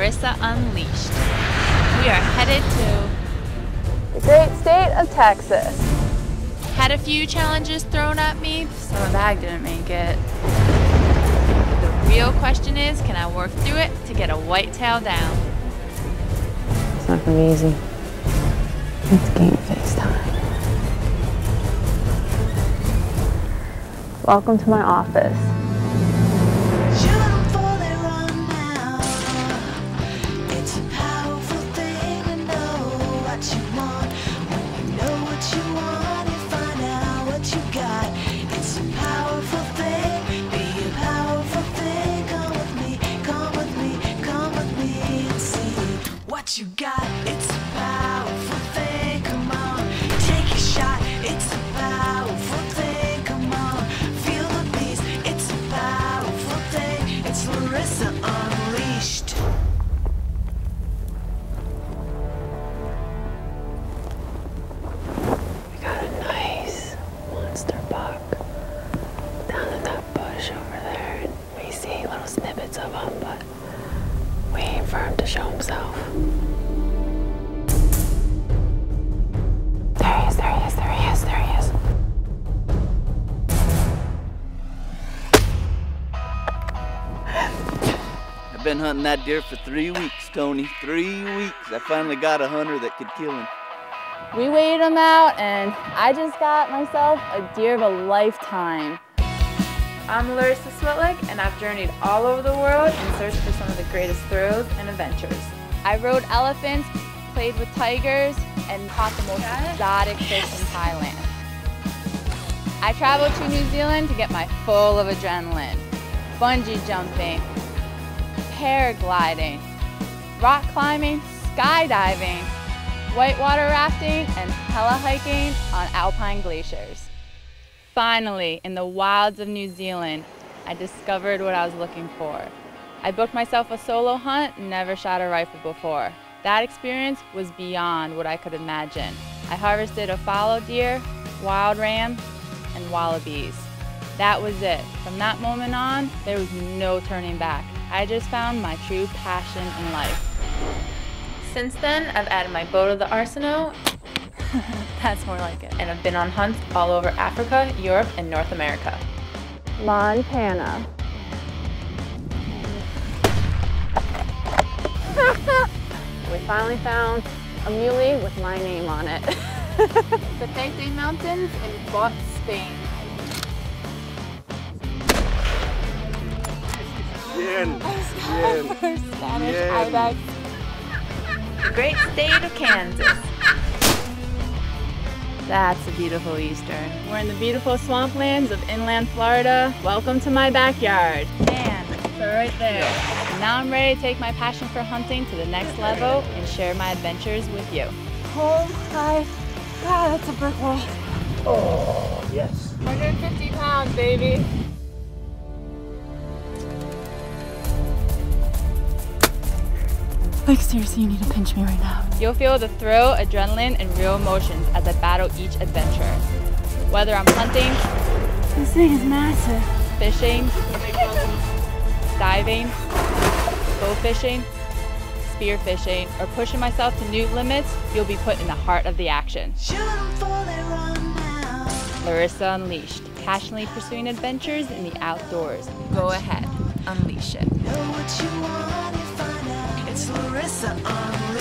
Larysa Unleashed. We are headed to the great state of Texas. Had a few challenges thrown at me, so my bag didn't make it. The real question is, can I work through it to get a whitetail down? It's not gonna be easy. It's game face time. Welcome to my office. What you got. It's a powerful thing. Come on, take a shot. It's a powerful thing. Come on, feel the beast. It's a powerful thing. It's Larysa Unleashed. We got a nice monster buck down in that bush over there. And we see little snippets of him, but waiting for him to show himself. There he is, there he is, there he is, there he is. I've been hunting that deer for three weeks, Tony. Three weeks. I finally got a hunter that could kill him. We weighed him out, and I just got myself a deer of a lifetime. I'm Larysa Switlyk, and I've journeyed all over the world in search for some of the greatest thrills and adventures. I rode elephants, played with tigers, and caught the most exotic fish in Thailand. I traveled to New Zealand to get my full of adrenaline. Bungee jumping, paragliding, rock climbing, skydiving, whitewater rafting, and hella hiking on alpine glaciers. Finally, in the wilds of New Zealand, I discovered what I was looking for. I booked myself a solo hunt, never shot a rifle before. That experience was beyond what I could imagine. I harvested a fallow deer, wild ram, and wallabies. That was it. From that moment on, there was no turning back. I just found my true passion in life. Since then, I've added my bow to the arsenal That's more like it. And I've been on hunts all over Africa, Europe, and North America. Montana. we finally found a muley with my name on it. the Taytay Mountains in Bot, Spain. Bien. Bien. Spanish Bien. ibex. The great state of Kansas. That's a beautiful eastern. We're in the beautiful swamplands of inland Florida. Welcome to my backyard. Man, they're right there. And now I'm ready to take my passion for hunting to the next level and share my adventures with you. Oh my god, that's a brick wall. Oh, yes. 150 pounds, baby. Like seriously, you need to pinch me right now. You'll feel the thrill, adrenaline, and real emotions as I battle each adventure. Whether I'm hunting, This thing is massive. fishing, diving, bow fishing, spear fishing, or pushing myself to new limits, you'll be put in the heart of the action. Shoot 'em before they run now. Larysa Unleashed, passionately pursuing adventures in the outdoors. Go ahead, unleash it. Larysa Unleashed.